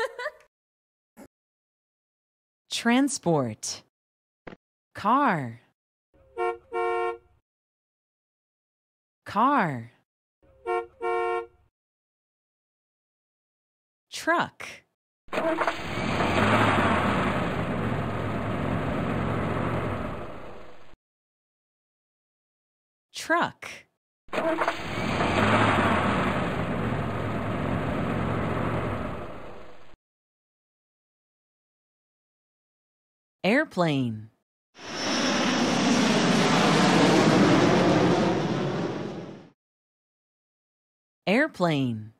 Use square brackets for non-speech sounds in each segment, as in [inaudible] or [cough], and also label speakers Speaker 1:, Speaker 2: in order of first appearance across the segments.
Speaker 1: [laughs] transport. Car. Car. Truck. Truck airplane. Airplane.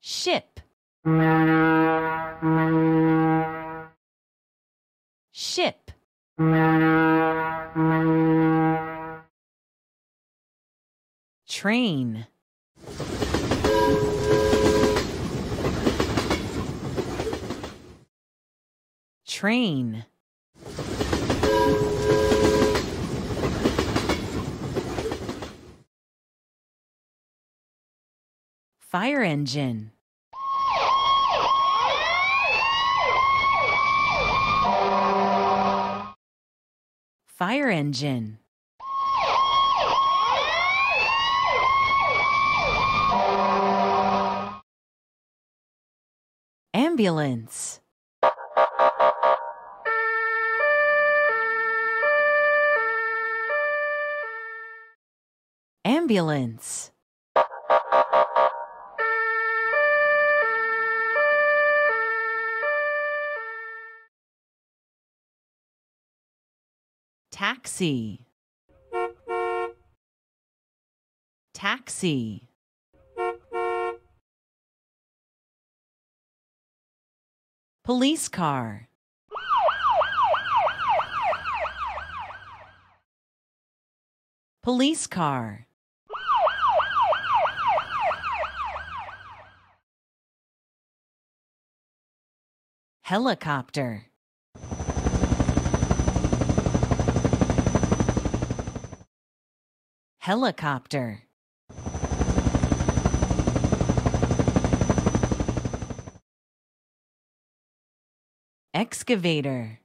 Speaker 1: Ship. Ship. Train train. Fire engine. Fire engine. Ambulance ambulance. Taxi. Taxi. Police car. Police car helicopter. Helicopter. Excavator.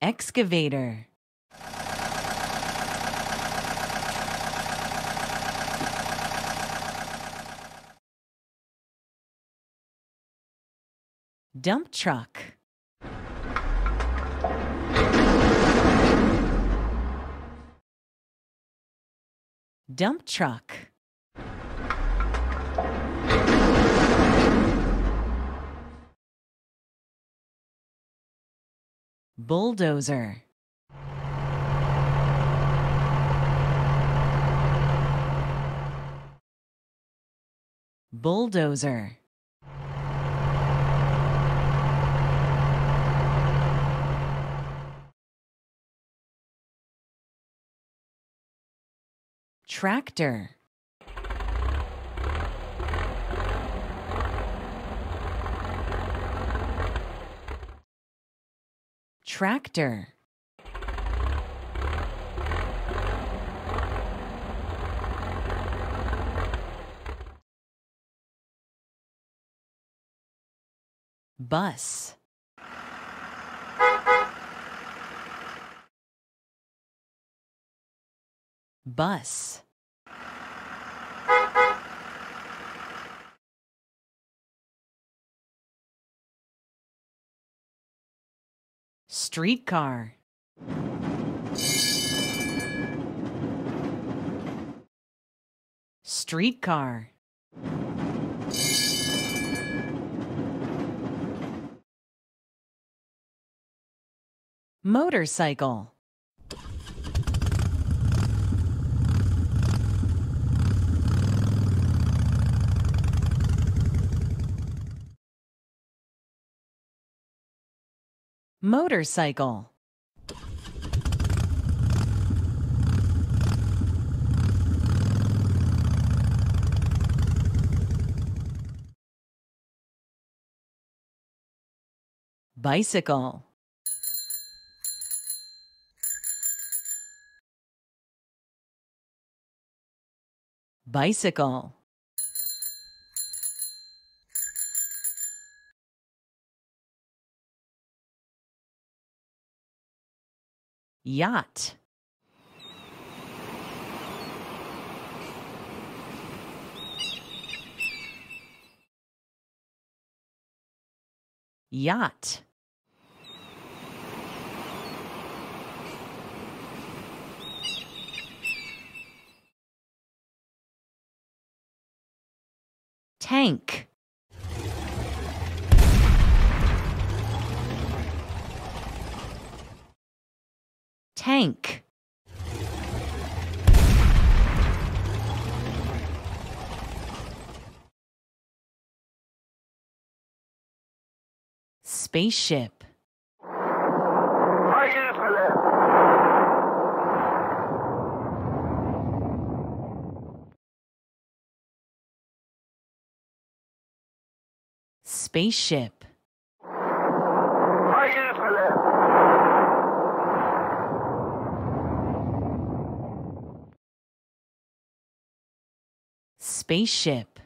Speaker 1: Excavator dump truck. Dump truck. Bulldozer. Bulldozer tractor. Tractor. Bus. Bus streetcar. Streetcar. Motorcycle motorcycle. Bicycle, bicycle, yacht, yacht. Tank. Tank. Spaceship. Spaceship. Spaceship.